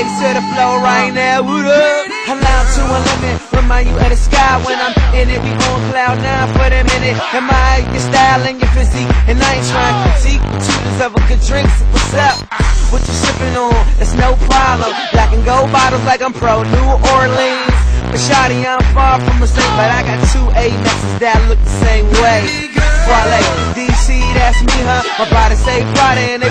legs to the flow right now. What up? Allow to a limit, remind you of the sky when I'm in it. We on cloud nine for the minute. Am I your style and your physique? And I ain't trying to critique tutors of a good drink. What's up? What you sipping on? It's no problem. Black and gold bottles like I'm pro New Orleans. But shawty, I'm far from a saint, but I got two A Maxes that look the same way. Wale, DC, that's me, huh? My body say Friday and they